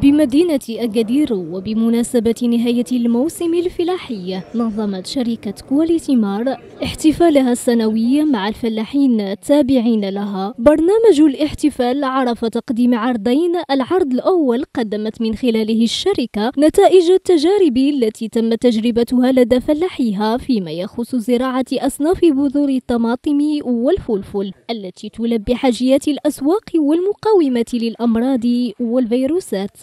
بمدينة أكادير وبمناسبة نهاية الموسم الفلاحي نظمت شركة كواليتي مار احتفالها السنوي مع الفلاحين التابعين لها. برنامج الاحتفال عرف تقديم عرضين العرض الأول قدمت من خلاله الشركة نتائج التجارب التي تم تجربتها لدى فلاحيها فيما يخص زراعة أصناف بذور الطماطم والفلفل التي تلبي حاجيات الأسواق والمقاومة للأمراض والفيروسات.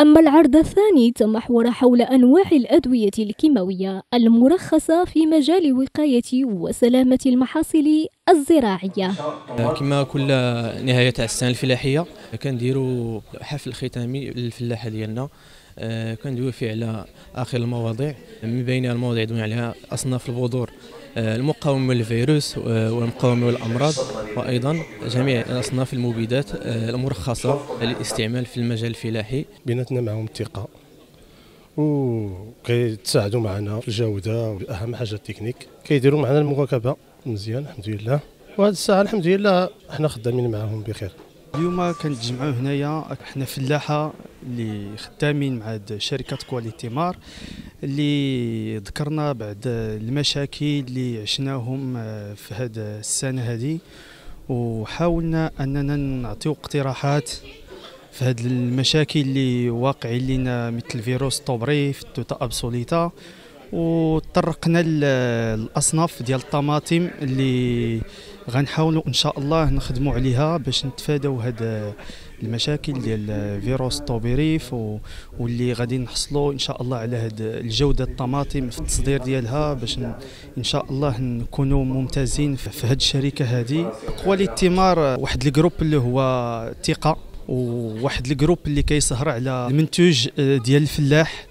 أما العرض الثاني تمحور حول أنواع الأدوية الكيماوية المرخصة في مجال وقاية وسلامة المحاصيل الزراعية. كما كل نهاية السنة الفلاحية كنديروا حفل ختامي للفلاحة ديالنا. كندوي فيه على آخر المواضيع. من بين المواضيع يدوي عليها أصناف البذور آه، المقاومة للفيروس آه، والمقاومة للأمراض وأيضا جميع الأصناف المبيدات المرخصة للاستعمال في المجال الفلاحي. بيناتنا معهم الثقه وكيتساعدوا معنا في الجودة وأهم حاجة التكنيك. كيديروا معنا المواكبة مزيان الحمد لله. وهذه الساعة الحمد لله إحنا خدامين معهم بخير. اليوم كنتجمعوا هنايا حنا فلاحة اللي خدامين مع شركة Quality Mar اللي ذكرنا بعد المشاكل اللي عشناهم آه، في هذه السنة هذه وحاولنا أننا نعطيو اقتراحات في هذه المشاكل اللي واقعين لنا مثل فيروس ToBRFV Tuta absoluta. وطرقنا الأصناف ديال الطماطم اللي غنحاولوا إن شاء الله نخدموا عليها باش نتفادوا هاد المشاكل ديال فيروس ToBRFV واللي غادي نحصلوا إن شاء الله على هاد الجودة الطماطم في التصدير ديالها باش إن شاء الله نكونوا ممتازين في هاد الشركة هذه Quality Mar واحد ال groupe اللي هو ثقة وواحد ال groupe اللي كيسهر على المنتوج ديال الفلاح.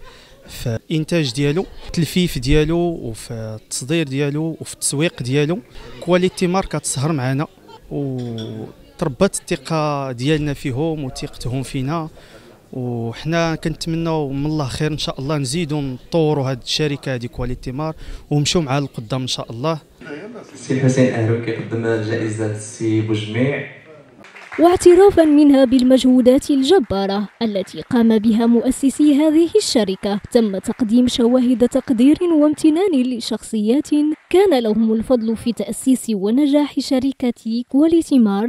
في الانتاج ديالو في التلفيف ديالو وفي التصدير ديالو وفي التسويق ديالو. Quality Mar كتسهر معنا وتربت الثقة ديالنا فيهم وثقتهم فينا. وحنا كنتمناو من الله خير إن شاء الله نزيدوا نطوروا هذه الشركة هذه Quality Mar ونمشيو معها للقدام إن شاء الله. السي حسين اهروي كيقدم جائزة السي بوجميع. واعترافا منها بالمجهودات الجبارة التي قام بها مؤسسي هذه الشركة. تم تقديم شواهد تقدير وامتنان لشخصيات كان لهم الفضل في تأسيس ونجاح شركة Quality Mar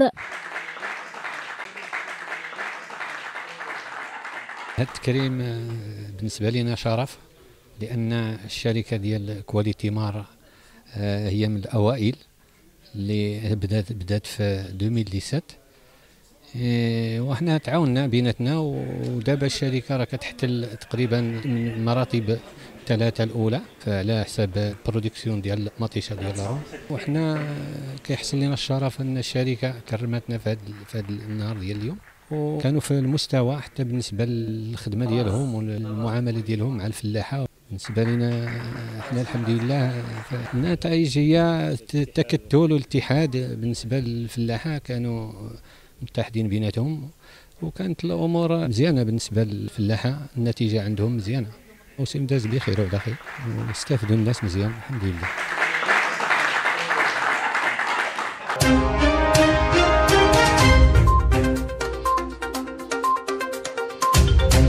هذا التكريم بالنسبة لنا شرف لأن الشركة ديال Quality Mar آه، هي من الأوائل اللي بدات بدأت في 2017 إيه، وحنا تعاوننا بيناتنا ودابا الشركة راه كتحتل تقريبا المراتب الثلاثه الأولى على حساب ال production ديال المطيشه ديال وحنا كيحصل لنا الشرف إن الشركة كرمتنا في هذا النهار ديال اليوم. وكانوا في المستوى حتى بالنسبة للخدمة ديالهم والمعاملة ديالهم مع الفلاحة. بالنسبة لنا إحنا الحمد لله النتائج هي التكتل والاتحاد. بالنسبة للفلاحة كانوا متحدين بيناتهم وكانت الأمور مزيانة بالنسبة للفلاحة النتيجة عندهم مزيانة. موسم داز بخير وعلى خير الناس مزيان الحمد لله.